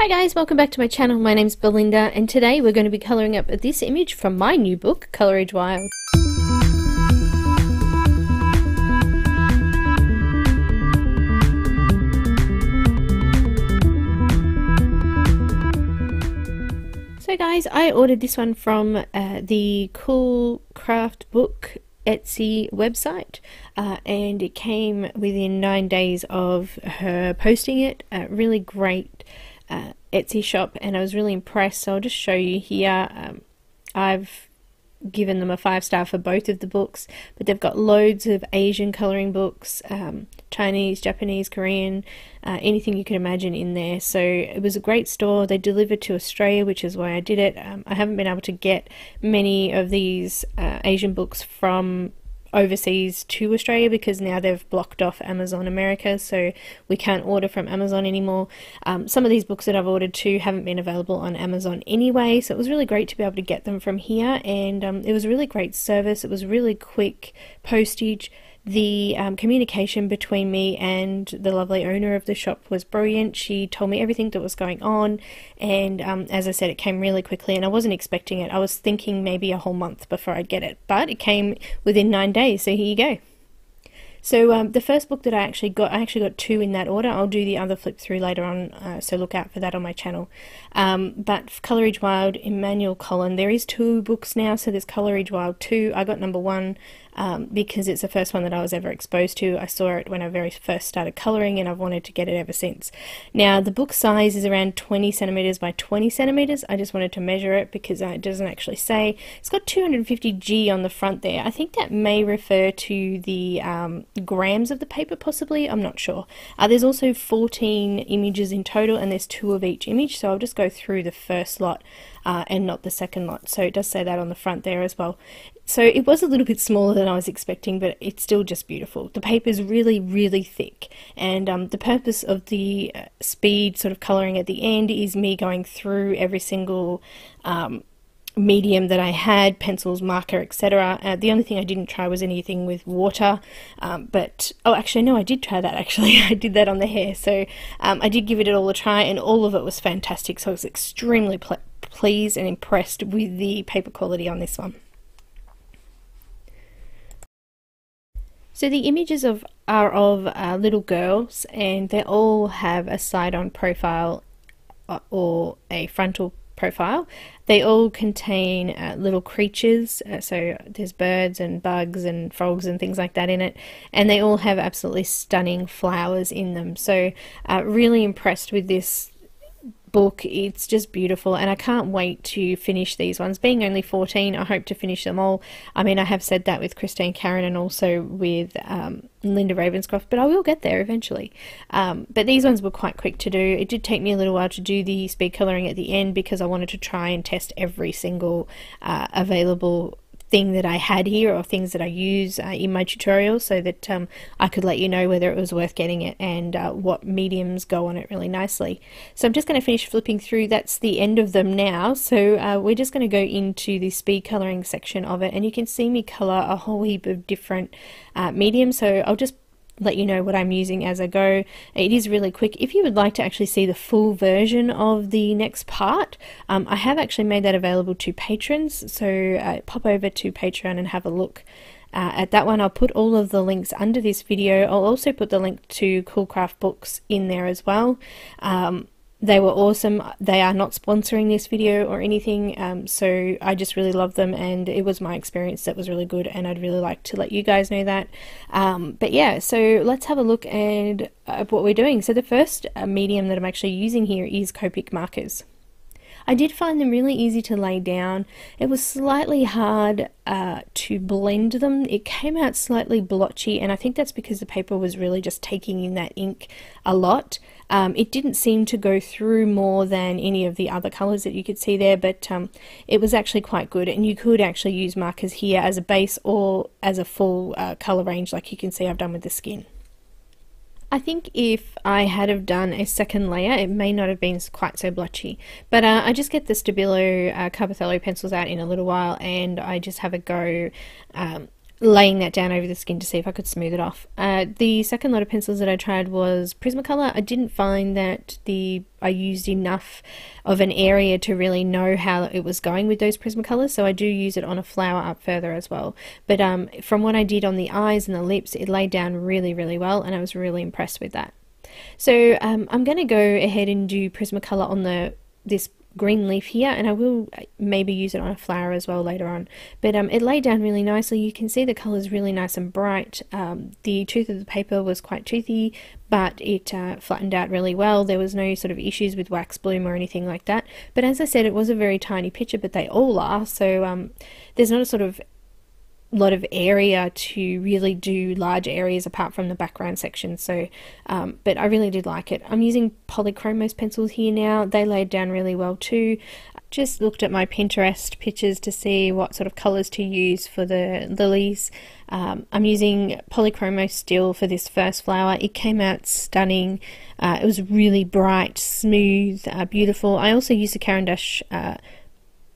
Hi guys, welcome back to my channel. My name's Belinda and today we're going to be colouring up this image from my new book, Coloriage Wild. So guys, I ordered this one from uh, the Cool Craft Book Etsy website uh, and it came within nine days of her posting it. Uh, really great uh, Etsy shop and I was really impressed. So I'll just show you here. Um, I've given them a five star for both of the books, but they've got loads of Asian colouring books, um, Chinese, Japanese, Korean, uh, anything you can imagine in there. So it was a great store. They delivered to Australia, which is why I did it. Um, I haven't been able to get many of these uh, Asian books from overseas to Australia because now they've blocked off Amazon America, so we can't order from Amazon anymore. Um, some of these books that I've ordered too haven't been available on Amazon anyway, so it was really great to be able to get them from here, and um, it was a really great service. It was really quick postage the um, communication between me and the lovely owner of the shop was brilliant. She told me everything that was going on, and um, as I said, it came really quickly, and I wasn't expecting it. I was thinking maybe a whole month before I'd get it, but it came within nine days, so here you go. So um, the first book that I actually got, I actually got two in that order. I'll do the other flip through later on, uh, so look out for that on my channel. Um, but Coloriage Wild, Emmanuelle Colin, there is two books now. So there's Coloriage Wild 2. I got number one um, because it's the first one that I was ever exposed to. I saw it when I very first started colouring and I've wanted to get it ever since. Now the book size is around 20 centimetres by 20 centimetres. I just wanted to measure it because it doesn't actually say. It's got 250G on the front there. I think that may refer to the um, grams of the paper possibly. I'm not sure. Uh, there's also 14 images in total and there's two of each image. So I'll just go through the first lot uh, and not the second lot. So it does say that on the front there as well. So it was a little bit smaller than I was expecting, but it's still just beautiful. The paper is really, really thick, and um, the purpose of the uh, speed sort of colouring at the end is me going through every single um, medium that I had, pencils, marker, etc. Uh, the only thing I didn't try was anything with water, um, but oh, actually, no, I did try that. Actually, I did that on the hair, so um, I did give it all a try, and all of it was fantastic. So I was extremely pleased and impressed with the paper quality on this one. So the images of are of uh, little girls, and they all have a side-on profile uh, or a frontal profile. They all contain uh, little creatures, uh, so there's birds and bugs and frogs and things like that in it, and they all have absolutely stunning flowers in them. So, uh, really impressed with this book. It's just beautiful, and I can't wait to finish these ones. Being only 14, I hope to finish them all. I mean, I have said that with Christine Karron and also with um, Linda Ravenscroft, but I will get there eventually. Um, but these ones were quite quick to do. It did take me a little while to do the speed colouring at the end because I wanted to try and test every single uh, available thing that I had here or things that I use uh, in my tutorials so that um, I could let you know whether it was worth getting it and uh, what mediums go on it really nicely. So I'm just going to finish flipping through. That's the end of them now. So uh, we're just going to go into the speed coloring section of it and you can see me color a whole heap of different uh, mediums. So I'll just let you know what I'm using as I go. It is really quick. If you would like to actually see the full version of the next part, um, I have actually made that available to patrons. So uh, pop over to Patreon and have a look. Uh, at that one, I'll put all of the links under this video. I'll also put the link to Cool Craft Books in there as well. Um, they were awesome. They are not sponsoring this video or anything, um, so I just really love them, and it was my experience that was really good, and I'd really like to let you guys know that. Um, but yeah, so let's have a look at uh, what we're doing. So the first uh, medium that I'm actually using here is Copic markers. I did find them really easy to lay down. It was slightly hard uh, to blend them. It came out slightly blotchy, and I think that's because the paper was really just taking in that ink a lot. Um, it didn't seem to go through more than any of the other colours that you could see there, but um, it was actually quite good. And you could actually use markers here as a base or as a full uh, colour range, like you can see I've done with the skin. I think if I had have done a second layer, it may not have been quite so blotchy. But uh, I just get the Stabilo uh, Carbothello pencils out in a little while and I just have a go um, laying that down over the skin to see if I could smooth it off. Uh, the second lot of pencils that I tried was Prismacolor. I didn't find that the I used enough of an area to really know how it was going with those Prismacolors, so I do use it on a flower up further as well. But um, from what I did on the eyes and the lips, it laid down really, really well, and I was really impressed with that. So um, I'm going to go ahead and do Prismacolor on the this green leaf here and I will uh, maybe use it on a flower as well later on. But um, it laid down really nicely. You can see the colors really nice and bright. Um, the tooth of the paper was quite toothy but it uh, flattened out really well. There was no sort of issues with wax bloom or anything like that. But as I said it was a very tiny picture but they all are. So um, there's not a sort of lot of area to really do large areas apart from the background section so um, but I really did like it. I'm using polychromos pencils here now. They laid down really well too. Just looked at my Pinterest pictures to see what sort of colors to use for the lilies. Um, I'm using polychromos still for this first flower. It came out stunning. Uh, it was really bright smooth uh, beautiful. I also used the Caran d'Ache uh,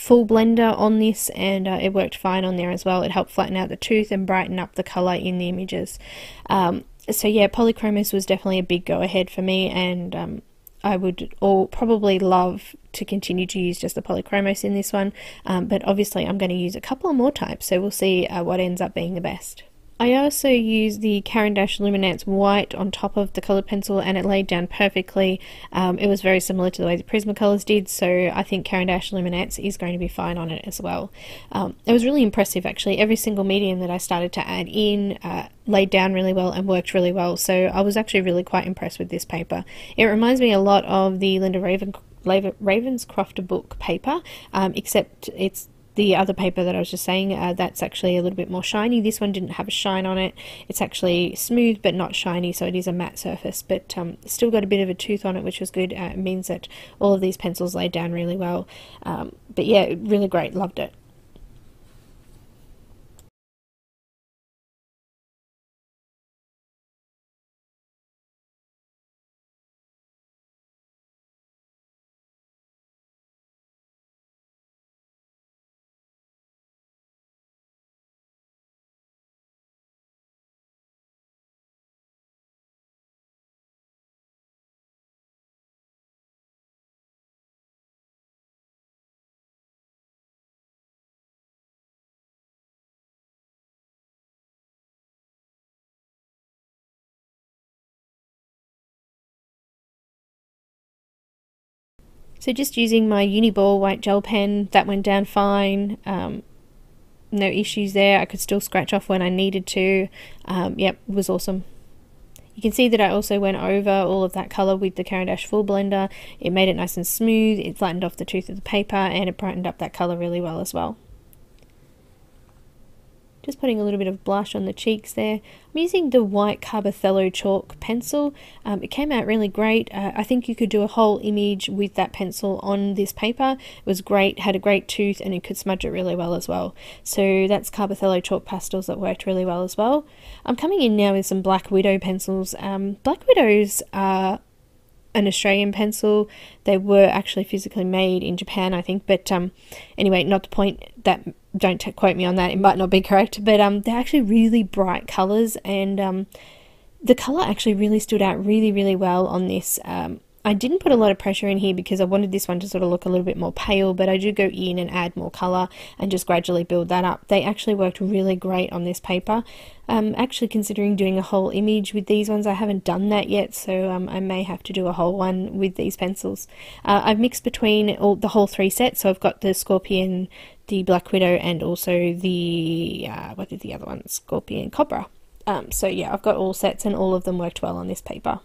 full blender on this and uh, it worked fine on there as well. It helped flatten out the tooth and brighten up the colour in the images. Um, so yeah, Polychromos was definitely a big go ahead for me and um, I would all probably love to continue to use just the Polychromos in this one, um, but obviously I'm going to use a couple more types, so we'll see uh, what ends up being the best. I also used the Caran d'Ache Luminance white on top of the coloured pencil and it laid down perfectly. Um, it was very similar to the way the Prismacolors did, so I think Caran d'Ache Luminance is going to be fine on it as well. Um, it was really impressive actually. Every single medium that I started to add in uh, laid down really well and worked really well, so I was actually really quite impressed with this paper. It reminds me a lot of the Linda Raven Ravenscroft book paper, um, except it's the other paper that I was just saying, uh, that's actually a little bit more shiny. This one didn't have a shine on it. It's actually smooth but not shiny, so it is a matte surface, but um, still got a bit of a tooth on it, which was good. Uh, it means that all of these pencils laid down really well. Um, but yeah, really great. Loved it. So just using my Uniball white gel pen, that went down fine. Um, no issues there. I could still scratch off when I needed to. Um, yep, was awesome. You can see that I also went over all of that colour with the Caran Full Blender. It made it nice and smooth, it flattened off the tooth of the paper, and it brightened up that colour really well as well. Just putting a little bit of blush on the cheeks there. I'm using the white Carbothello chalk pencil. Um, it came out really great. Uh, I think you could do a whole image with that pencil on this paper. It was great, had a great tooth, and it could smudge it really well as well. So that's Carbothello chalk pastels that worked really well as well. I'm coming in now with some Black Widow pencils. Um, Black Widows are an Australian pencil. They were actually physically made in Japan, I think. But um, anyway, not the point. That don't quote me on that. It might not be correct, but um, they're actually really bright colors, and um, the color actually really stood out really, really well on this. Um, I didn't put a lot of pressure in here because I wanted this one to sort of look a little bit more pale, but I do go in and add more colour and just gradually build that up. They actually worked really great on this paper. I'm actually considering doing a whole image with these ones. I haven't done that yet, so um, I may have to do a whole one with these pencils. Uh, I've mixed between all, the whole three sets, so I've got the Scorpion, the Black Widow, and also the, uh, what did the other one? Scorpion Cobra. Um, so yeah, I've got all sets and all of them worked well on this paper.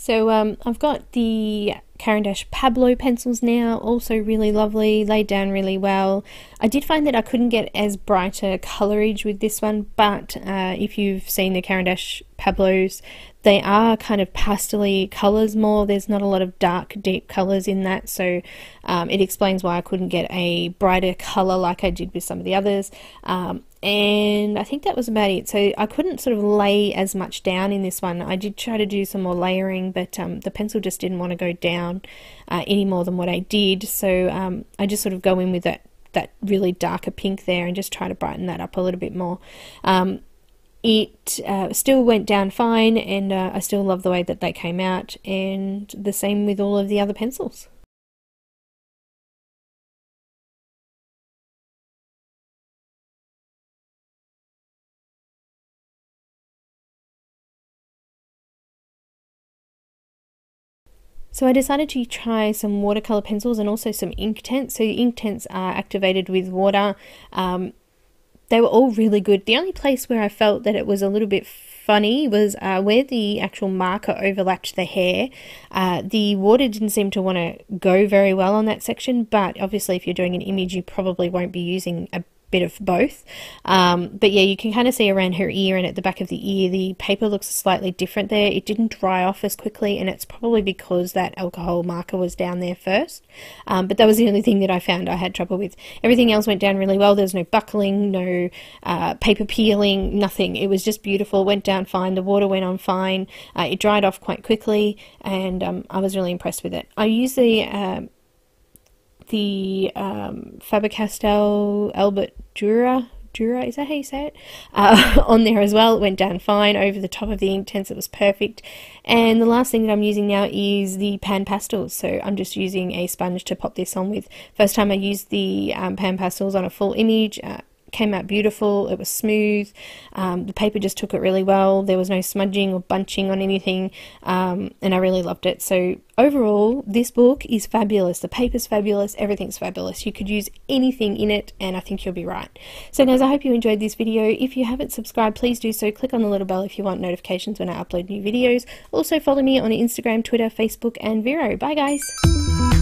So um, I've got the Caran d'Ache Pablo pencils now, also really lovely, laid down really well. I did find that I couldn't get as bright a colorage with this one, but uh, if you've seen the Caran d'Ache Pablos, they are kind of pastely colors more. There's not a lot of dark, deep colors in that, so um, it explains why I couldn't get a brighter color like I did with some of the others. Um, and I think that was about it. So I couldn't sort of lay as much down in this one. I did try to do some more layering, but um, the pencil just didn't want to go down uh, any more than what I did. So um, I just sort of go in with that that really darker pink there and just try to brighten that up a little bit more. Um, it uh, still went down fine, and uh, I still love the way that they came out, and the same with all of the other pencils. So I decided to try some watercolor pencils and also some Inktense. So Inktense are activated with water. Um, they were all really good. The only place where I felt that it was a little bit funny was uh, where the actual marker overlapped the hair. Uh, the water didn't seem to want to go very well on that section, but obviously, if you're doing an image, you probably won't be using a bit of both. Um, but yeah, you can kind of see around her ear and at the back of the ear, the paper looks slightly different there. It didn't dry off as quickly, and it's probably because that alcohol marker was down there first. Um, but that was the only thing that I found I had trouble with. Everything else went down really well. There was no buckling, no uh, paper peeling, nothing. It was just beautiful. Went down fine. The water went on fine. Uh, it dried off quite quickly, and um, I was really impressed with it. I use the uh, the um, Faber-Castell Albert Dürer Dura, is that how you say it? Uh, on there as well. It went down fine over the top of the Inktense. It was perfect. And the last thing that I'm using now is the pan pastels. So I'm just using a sponge to pop this on with. First time I used the um, pan pastels on a full image. Uh, came out beautiful. It was smooth. Um, the paper just took it really well. There was no smudging or bunching on anything, um, and I really loved it. So overall, this book is fabulous. The paper's fabulous. Everything's fabulous. You could use anything in it, and I think you'll be right. So guys, I hope you enjoyed this video. If you haven't subscribed, please do so. Click on the little bell if you want notifications when I upload new videos. Also follow me on Instagram, Twitter, Facebook, and Vero. Bye guys.